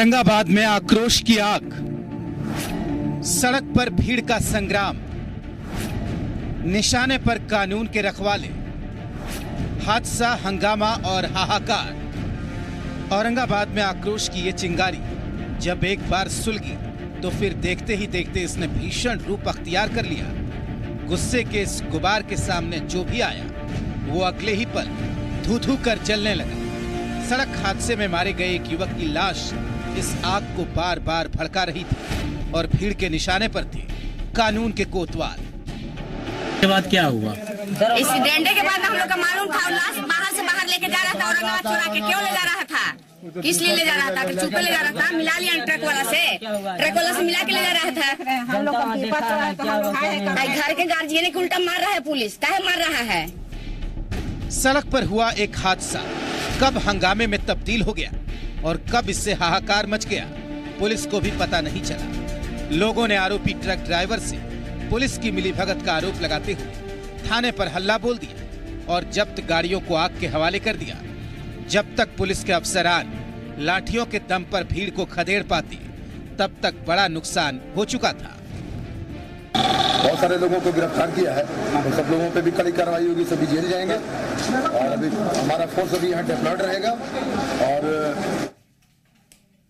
औरंगाबाद में आक्रोश की आग। सड़क पर भीड़ का संग्राम। निशाने पर कानून के रखवाले। हादसा, हंगामा और हाहाकार। औरंगाबाद में आक्रोश की ये चिंगारी। जब एक बार सुलगी तो फिर देखते ही देखते इसने भीषण रूप अख्तियार कर लिया। गुस्से के इस गुबार के सामने जो भी आया, वो अगले ही पल धू धू कर जलने लगा। सड़क हादसे में मारे गए एक युवक की लाश इस आग को बार बार भड़का रही थी और भीड़ के निशाने पर थे। कानून के कोतवाल। के बाद क्या हुआ? एक्सीडेंट के बाद हम लोग का मालूम था लाश बाहर से बाहर लेके जा रहा था औरंगाबाद चुरा के क्यों ले जा रहा था? किस लिए ले जा रहा था? कि चुपे ले जा रहा था? मिला लिया ट्रक वाला से? ट्रक वाला से मिला के ले जा रहा था? हम लोग का है तो हम आए घर के गार्जियन को उल्टा मार रहा है पुलिस। काहे मार रहा है? सड़क पर हुआ एक हादसा। कब हंगामे में तब्दील हो गया? और कब इससे हाहाकार मच गया, पुलिस को भी पता नहीं चला। लोगों ने आरोपी ट्रक ड्राइवर से पुलिस की मिलीभगत का आरोप लगाते हुए थाने पर हल्ला बोल दिया और जब्त गाड़ियों को आग के हवाले कर दिया। जब तक पुलिस के अफसरान लाठियों के दम पर भीड़ को खदेड़ पाते, तब तक बड़ा नुकसान हो चुका था। बहुत सारे लोगों को गिरफ़्तार किया है। तो सब लोगों पे भी कड़ी कार्रवाई होगी, सभी जेल जाएँगे। और अभी हमारा फोर्स अभी यहाँ डेप्लॉयड रहेगा। और